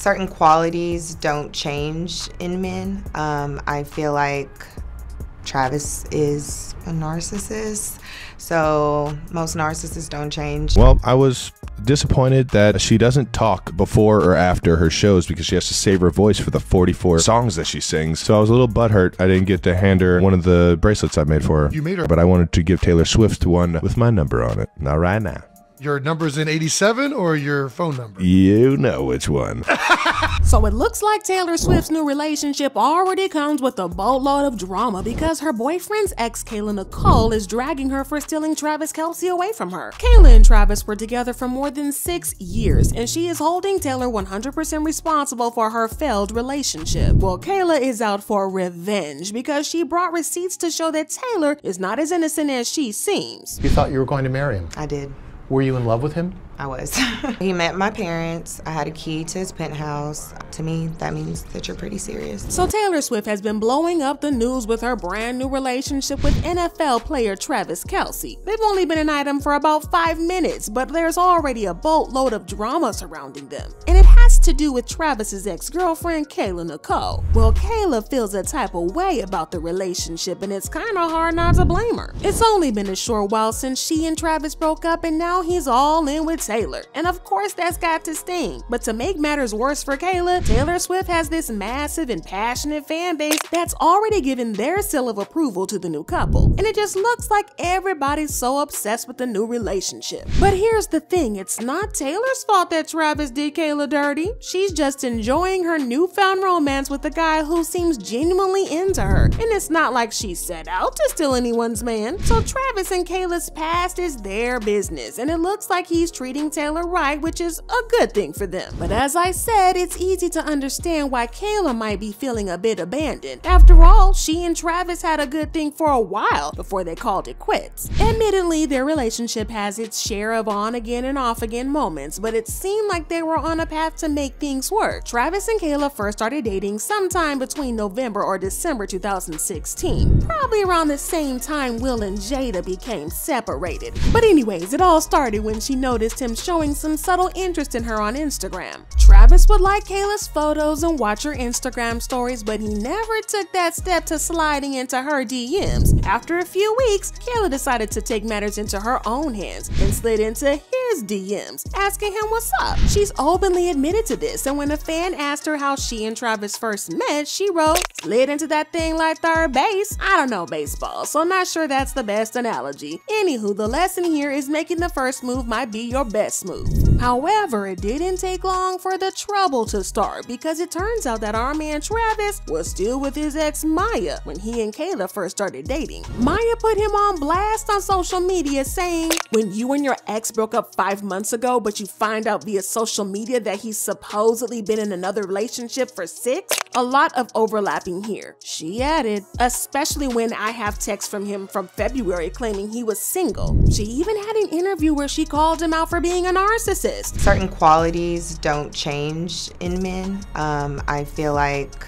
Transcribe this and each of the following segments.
certain qualities don't change in men. Um, I feel like Travis is a narcissist. So most narcissists don't change. Well, I was disappointed that she doesn't talk before or after her shows because she has to save her voice for the 44 songs that she sings. So I was a little butthurt I didn't get to hand her one of the bracelets I made for her. You made her. But I wanted to give Taylor Swift one with my number on it. Not right now. Your number's in 87 or your phone number? You know which one. So it looks like Taylor Swift's new relationship already comes with a boatload of drama because her boyfriend's ex, Kayla Nicole, is dragging her for stealing Travis Kelce away from her. Kayla and Travis were together for more than six years, and she is holding Taylor 100% responsible for her failed relationship. Well, Kayla is out for revenge because she brought receipts to show that Taylor is not as innocent as she seems. You thought you were going to marry him. I did. Were you in love with him? I was. he met my parents. I had a key to his penthouse. To me, that means that you're pretty serious. So Taylor Swift has been blowing up the news with her brand new relationship with NFL player Travis Kelce. They've only been an item for about five minutes, but there's already a boatload of drama surrounding them. And it has to do with Travis's ex-girlfriend Kayla Nicole. Well, Kayla feels a type of way about the relationship and it's kinda hard not to blame her. It's only been a short while since she and Travis broke up and now he's all in with Taylor. And of course that's got to sting. But to make matters worse for Kayla, Taylor Swift has this massive and passionate fan base that's already given their seal of approval to the new couple. And it just looks like everybody's so obsessed with the new relationship. But here's the thing, it's not Taylor's fault that Travis did Kayla dirty. She's just enjoying her newfound romance with a guy who seems genuinely into her. And it's not like she set out to steal anyone's man. So Travis and Kayla's past is their business, and it looks like he's treating Taylor right, which is a good thing for them. But as I said, it's easy to understand why Kayla might be feeling a bit abandoned. After all, she and Travis had a good thing for a while before they called it quits. Admittedly, their relationship has its share of on again and off again moments, but it seemed like they were on a path to make things work. Travis and Kayla first started dating sometime between November or December 2016, probably around the same time Will and Jada became separated. But anyways, it all started when she noticed him showing some subtle interest in her on Instagram. Travis would like Kayla's photos and watch her Instagram stories, but he never took that step to sliding into her DMs. After a few weeks, Kayla decided to take matters into her own hands and slid into his DMs, asking him what's up. She's openly admitted to this, and when a fan asked her how she and Travis first met, she wrote, slid into that thing like third base. I don't know baseball, so I'm not sure that's the best analogy. Anywho, the lesson here is making the first move might be your best move. However, it didn't take long for the trouble to start because it turns out that our man Travis was still with his ex Maya when he and Kayla first started dating. Maya put him on blast on social media saying, When you and your ex broke up five months ago, but you find out via social media that he's supposedly been in another relationship for six, a lot of overlapping here. She added, especially when I have texts from him from February claiming he was single. She even had an interview where she called him out for being a narcissist. Certain qualities don't change in men. Um, I feel like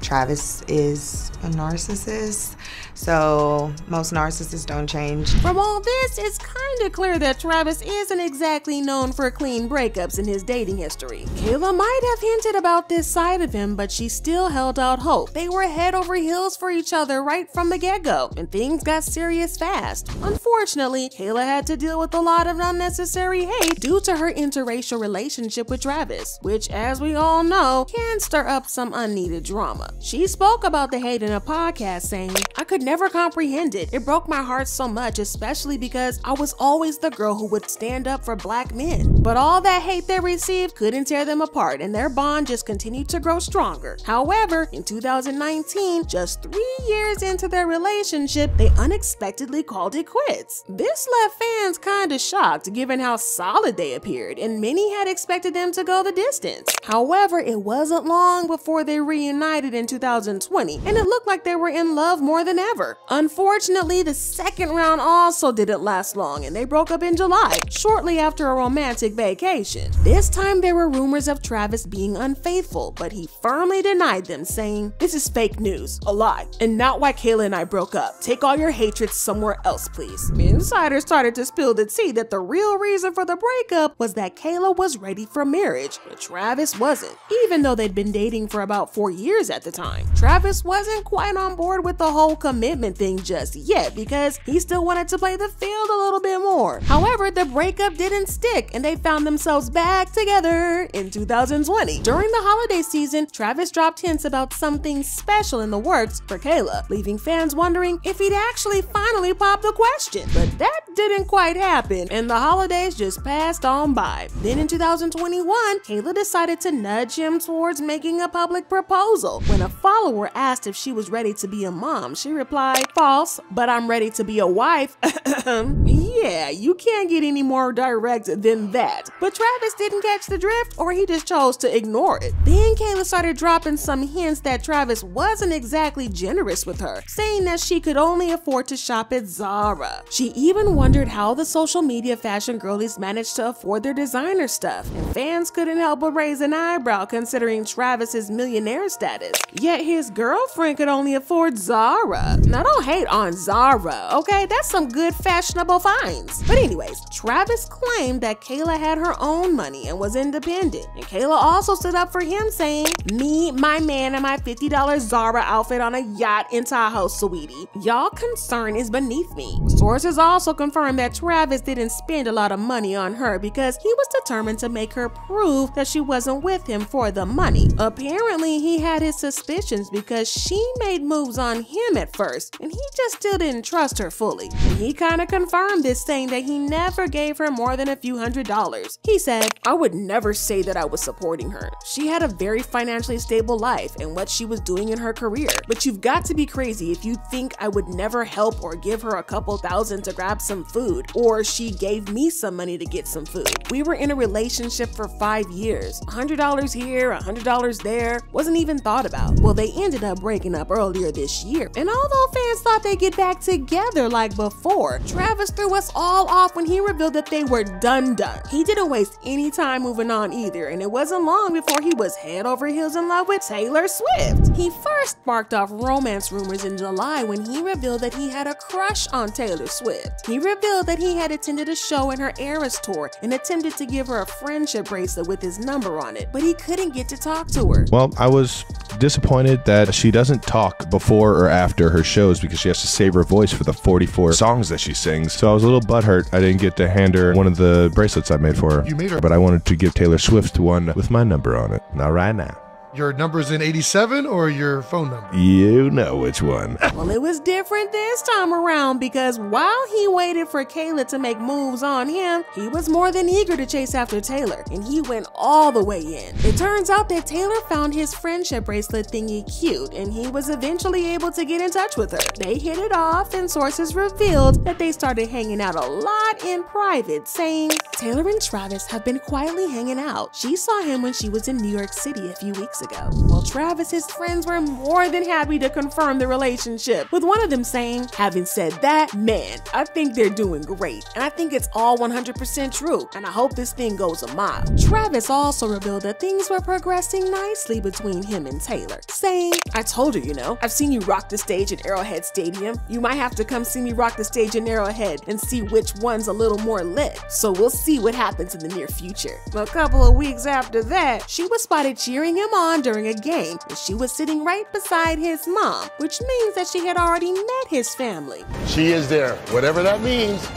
Travis is a narcissist. So most narcissists don't change. From all this, it's kinda clear that Travis isn't exactly known for clean breakups in his dating history. Kayla might have hinted about this side of him, but she still held out hope. They were head over heels for each other right from the get-go, and things got serious fast. Unfortunately, Kayla had to deal with a lot of unnecessary hate due to her interracial relationship with Travis, which as we all know, can stir up some unneeded drama. She spoke about the hate in a podcast saying, I could never comprehend it. It broke my heart so much, especially because I was always the girl who would stand up for black men. But all that hate they received couldn't tear them apart, and their bond just continued to grow stronger. However, in 2019, just three years into their relationship, they unexpectedly called it quits. This left fans kinda shocked given how solid they appeared, and many had expected them to go the distance. However, it wasn't long before they reunited in 2020, and it looked like they were in love more than ever. Unfortunately, the second round also didn't last long and they broke up in July, shortly after a romantic vacation. This time there were rumors of Travis being unfaithful, but he firmly denied them, saying, This is fake news, a lie, and not why Kayla and I broke up. Take all your hatred somewhere else, please. Insiders started to spill the tea that the real reason for the breakup was that Kayla was ready for marriage, but Travis wasn't, even though they'd been dating for about four years at the time. Travis wasn't quite on board with the whole commitment thing just yet because he still wanted to play the field a little bit more. However, the breakup didn't stick and they found themselves back together in 2020. During the holiday season, Travis dropped hints about something special in the works for Kayla, leaving fans wondering if he'd actually finally pop the question. But that didn't quite happen, and the holidays just passed on by. Then in 2021, Kayla decided to nudge him towards making a public proposal. When a follower asked if she was ready to be a mom, she replied, False, but I'm ready to be a wife. yeah, you can't get any more direct than that. But Travis didn't catch the drift, or he just chose to ignore it. Then Kayla started dropping some hints that Travis wasn't exactly generous with her, saying that she could only afford to shop at Zara. She even wondered how the social media fashion girlies managed to afford their designer stuff, and fans couldn't help but raise an eyebrow considering Travis's millionaire status. Yet his girlfriend could only afford Zara. Now don't hate on Zara, okay? That's some good fashionable finds. But anyways, Travis claimed that Kayla had her own money and was independent. And Kayla also stood up for him saying, me, my man, and my $50 Zara outfit on a yacht in Tahoe, sweetie. Y'all concern is beneath me. Sources also confirmed that Travis didn't spend a lot of money on her because he was determined to make her prove that she wasn't with him for the money. Apparently, he had his suspicions because she made moves on him at first, and he just still didn't trust her fully. And he kind of confirmed this, saying that he never gave her more than a few hundred dollars. He said, I would never say that I was supporting her. She had a very financially stable life and what she was doing in her career. But you've got to be crazy if you think I would never help or give her a couple thousand to grab some food, or she gave me some money to get some food. We were in a relationship for five years. $100 here, $100 there, wasn't even thought about. Well, they ended up breaking up earlier this year. And although fans thought they'd get back together like before, Travis threw us all off when he revealed that they were done done. He didn't waste any time moving on either, and it wasn't long before he was head over heels in love with Taylor Swift. He first sparked off romance rumors in July when he revealed that he had a crush on Taylor Swift. He revealed that he had attended a show in her Eras tour and attempted to give her a friendship bracelet with his number on it, but he couldn't get to talk to her. Well, I was disappointed that she doesn't talk before or after her shows because she has to save her voice for the 44 songs that she sings. So I was a little butthurt I didn't get to hand her one of the bracelets I made for her. You made her- But I wanted to give Taylor Swift one with my number on it. Not right now. Your number's in 87 or your phone number? You know which one. Well, it was different this time around because while he waited for Kayla to make moves on him, he was more than eager to chase after Taylor, and he went all the way in. It turns out that Taylor found his friendship bracelet thingy cute, and he was eventually able to get in touch with her. They hit it off, and sources revealed that they started hanging out a lot in private, saying, Taylor and Travis have been quietly hanging out. She saw him when she was in New York City a few weeks ago. Well, Travis's friends were more than happy to confirm the relationship, with one of them saying, Having said that, man, I think they're doing great, and I think it's all 100% true, and I hope this thing goes a mile. Travis also revealed that things were progressing nicely between him and Taylor, saying, I told her, you know, I've seen you rock the stage at Arrowhead Stadium. You might have to come see me rock the stage in Arrowhead and see which one's a little more lit. So we'll see what happens in the near future. A couple of weeks after that, she was spotted cheering him on during a game, and she was sitting right beside his mom, which means that she had already met his family. She is there. Whatever that means,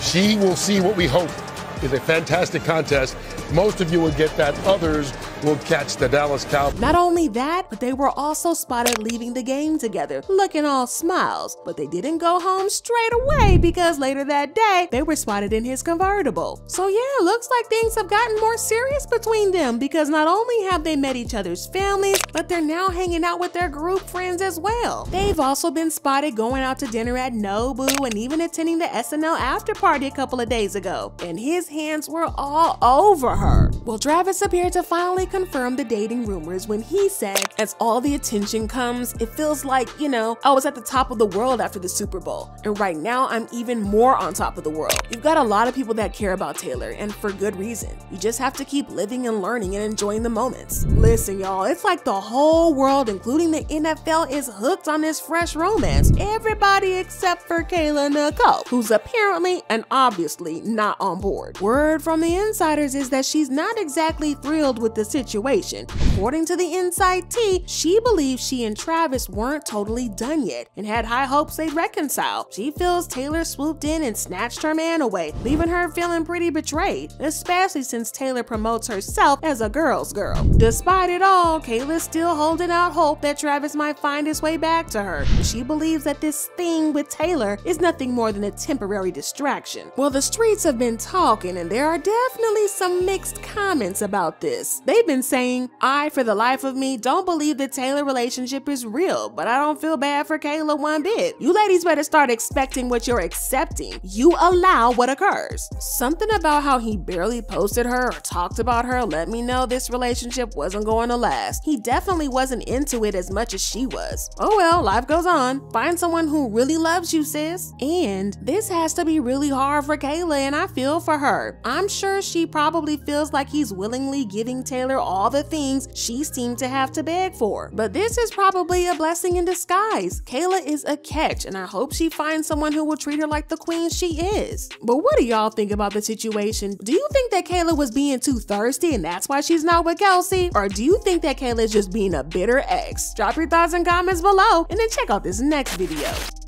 she will see what we hope is a fantastic contest. Most of you will get that. Others will catch the Dallas Cowboys. Not only that, but they were also spotted leaving the game together, looking all smiles. But they didn't go home straight away because later that day, they were spotted in his convertible. So yeah, looks like things have gotten more serious between them because not only have they met each other's families, but they're now hanging out with their group friends as well. They've also been spotted going out to dinner at Nobu and even attending the SNL after party a couple of days ago. And his hands were all over her. Well, Travis appeared to finally confirm the dating rumors when he said, as all the attention comes, it feels like, you know, I was at the top of the world after the Super Bowl, and right now I'm even more on top of the world. You've got a lot of people that care about Taylor, and for good reason. You just have to keep living and learning and enjoying the moments. Listen, y'all, it's like the whole world, including the NFL, is hooked on this fresh romance. Everybody except for Kayla Nicole, who's apparently and obviously not on board. Word from the insiders is that she's not exactly thrilled with the situation. According to the Inside Tea, she believes she and Travis weren't totally done yet and had high hopes they'd reconcile. She feels Taylor swooped in and snatched her man away, leaving her feeling pretty betrayed, especially since Taylor promotes herself as a girl's girl. Despite it all, Kayla's still holding out hope that Travis might find his way back to her. She believes that this thing with Taylor is nothing more than a temporary distraction. Well, the streets have been talking and there are definitely some mixed comments about this. They've been saying, I, for the life of me, don't believe the Taylor relationship is real, but I don't feel bad for Kayla one bit. You ladies better start expecting what you're accepting. You allow what occurs. Something about how he barely posted her or talked about her let me know this relationship wasn't going to last. He definitely wasn't into it as much as she was. Oh well, life goes on. Find someone who really loves you, sis. And this has to be really hard for Kayla, and I feel for her. I'm sure she probably feels like he's willingly giving Taylor all the things she seemed to have to beg for. But this is probably a blessing in disguise. Kayla is a catch, and I hope she finds someone who will treat her like the queen she is. But what do y'all think about the situation? Do you think that Kayla was being too thirsty and that's why she's not with Kelce? Or do you think that Kayla is just being a bitter ex? Drop your thoughts and comments below, and then check out this next video.